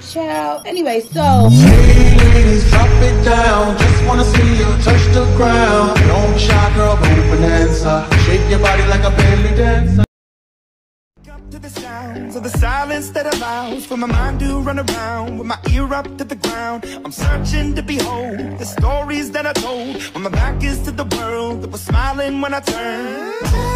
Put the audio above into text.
Ciao. Anyway, so. Hey ladies, drop it down. Just wanna see you touch the ground. Don't shy, girl, go bonanza. Shake your body like a belly dancer. The silence that allows for my mind to run around with my ear up to the ground. I'm searching to behold the stories that I told when my back is to the world that was smiling when I turned.